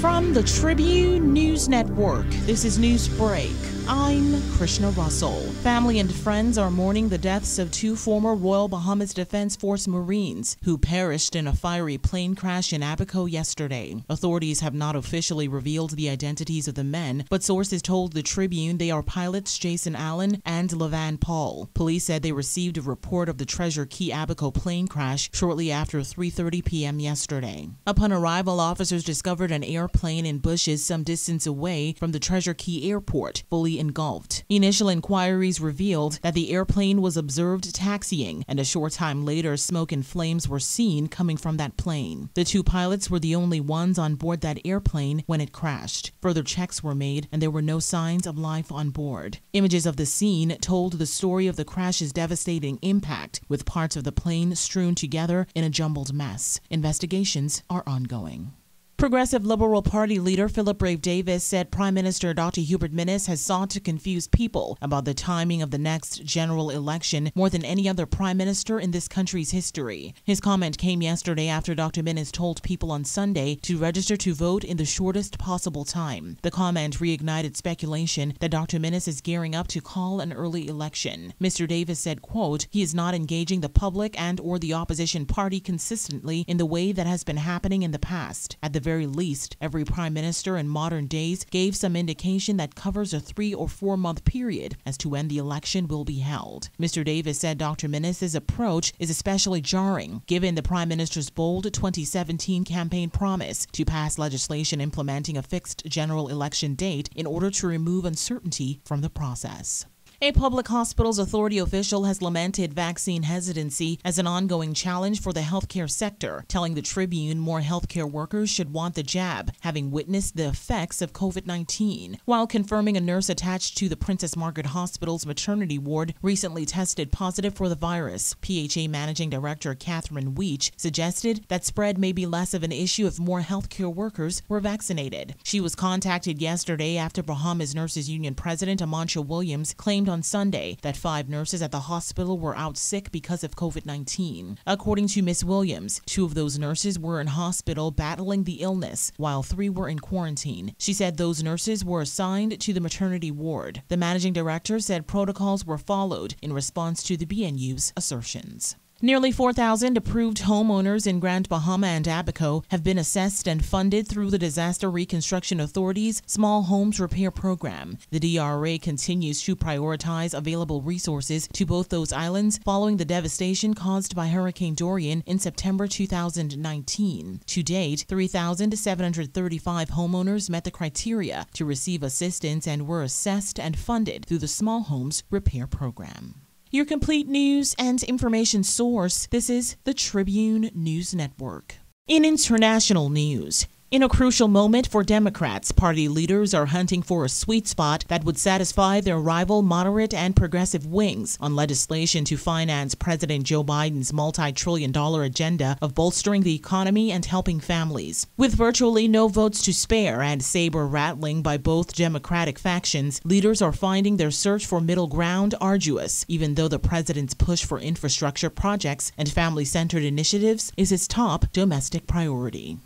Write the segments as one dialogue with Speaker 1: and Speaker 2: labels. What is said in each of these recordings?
Speaker 1: From the Tribune News Network, this is News Break. I'm Krishna Russell. Family and friends are mourning the deaths of two former Royal Bahamas Defense Force Marines who perished in a fiery plane crash in Abaco yesterday. Authorities have not officially revealed the identities of the men, but sources told the Tribune they are pilots Jason Allen and Levan Paul. Police said they received a report of the Treasure Cay Abaco plane crash shortly after 3:30 p.m. yesterday. Upon arrival, officers discovered an airplane in bushes some distance away from the Treasure Cay airport, fully engulfed. Initial inquiries revealed that the airplane was observed taxiing, and a short time later, smoke and flames were seen coming from that plane. The two pilots were the only ones on board that airplane when it crashed. Further checks were made, and there were no signs of life on board. Images of the scene told the story of the crash's devastating impact, with parts of the plane strewn together in a jumbled mess. Investigations are ongoing. Progressive Liberal Party leader Philip Brave Davis said Prime Minister Dr. Hubert Minnis has sought to confuse people about the timing of the next general election more than any other prime minister in this country's history. His comment came yesterday after Dr. Minnis told people on Sunday to register to vote in the shortest possible time. The comment reignited speculation that Dr. Minnis is gearing up to call an early election. Mr. Davis said, quote, he is not engaging the public and or the opposition party consistently in the way that has been happening in the past. At the very least, every prime minister in modern days gave some indication that covers a three or four month period as to when the election will be held. Mr. Davis said Dr. Minnis's approach is especially jarring, given the prime minister's bold 2017 campaign promise to pass legislation implementing a fixed general election date in order to remove uncertainty from the process. A public hospitals authority official has lamented vaccine hesitancy as an ongoing challenge for the healthcare sector, telling the Tribune more healthcare workers should want the jab, having witnessed the effects of COVID 19. While confirming a nurse attached to the Princess Margaret Hospital's maternity ward recently tested positive for the virus, PHA Managing Director Catherine Weech suggested that spread may be less of an issue if more healthcare workers were vaccinated. She was contacted yesterday after Bahamas Nurses Union President Amancia Williams claimed on Sunday that five nurses at the hospital were out sick because of COVID 19. According to Ms. Williams, two of those nurses were in hospital battling the illness, while three were in quarantine. She said those nurses were assigned to the maternity ward. The managing director said protocols were followed in response to the BNU's assertions. Nearly 4,000 approved homeowners in Grand Bahama and Abaco have been assessed and funded through the Disaster Reconstruction Authority's Small Homes Repair Program. The DRA continues to prioritize available resources to both those islands following the devastation caused by Hurricane Dorian in September 2019. To date, 3,735 homeowners met the criteria to receive assistance and were assessed and funded through the Small Homes Repair Program. Your complete news and information source. This is the Tribune News Network. In international news, in a crucial moment for Democrats, party leaders are hunting for a sweet spot that would satisfy their rival moderate and progressive wings on legislation to finance President Joe Biden's multi trillion dollar agenda of bolstering the economy and helping families. With virtually no votes to spare and saber rattling by both Democratic factions, leaders are finding their search for middle ground arduous, even though the president's push for infrastructure projects and family centered initiatives is his top domestic priority.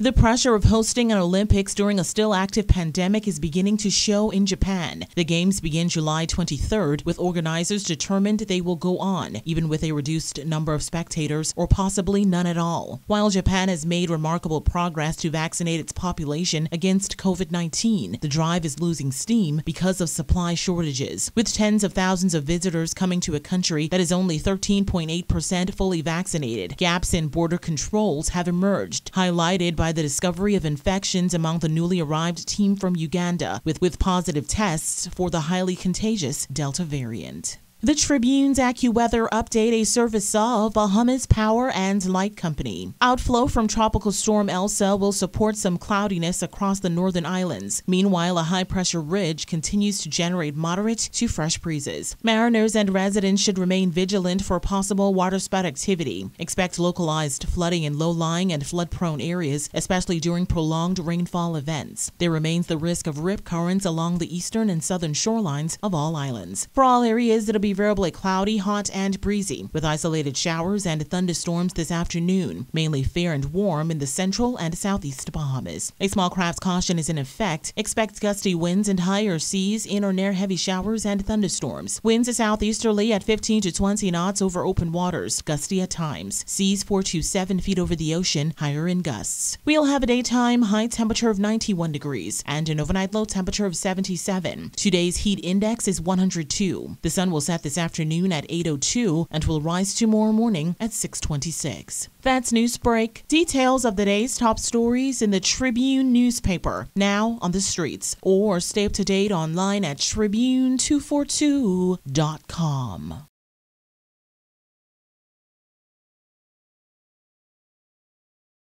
Speaker 1: The pressure of hosting an Olympics during a still active pandemic is beginning to show in Japan. The Games begin July 23rd, with organizers determined they will go on, even with a reduced number of spectators or possibly none at all. While Japan has made remarkable progress to vaccinate its population against COVID 19, the drive is losing steam because of supply shortages. With tens of thousands of visitors coming to a country that is only 13.8% fully vaccinated, gaps in border controls have emerged, highlighted by by the discovery of infections among the newly arrived team from Uganda with, with positive tests for the highly contagious Delta variant. The Tribune's AccuWeather update a service of Bahamas Power and Light Company. Outflow from Tropical Storm Elsa will support some cloudiness across the northern islands. Meanwhile, a high pressure ridge continues to generate moderate to fresh breezes. Mariners and residents should remain vigilant for possible waterspout activity. Expect localized flooding in low lying and flood prone areas, especially during prolonged rainfall events. There remains the risk of rip currents along the eastern and southern shorelines of all islands. For all areas that'll be variably cloudy, hot, and breezy, with isolated showers and thunderstorms this afternoon, mainly fair and warm in the central and southeast Bahamas. A small craft caution is in effect. Expect gusty winds and higher seas in or near heavy showers and thunderstorms. Winds southeasterly at 15 to 20 knots over open waters, gusty at times. Seas 4 to 7 feet over the ocean, higher in gusts. We'll have a daytime high temperature of 91 degrees and an overnight low temperature of 77. Today's heat index is 102. The sun will set this afternoon at 8:02 and will rise tomorrow morning at 6:26. That's Newsbreak. Details of the day's top stories in the Tribune newspaper now on the streets or stay up to date online at tribune242.com.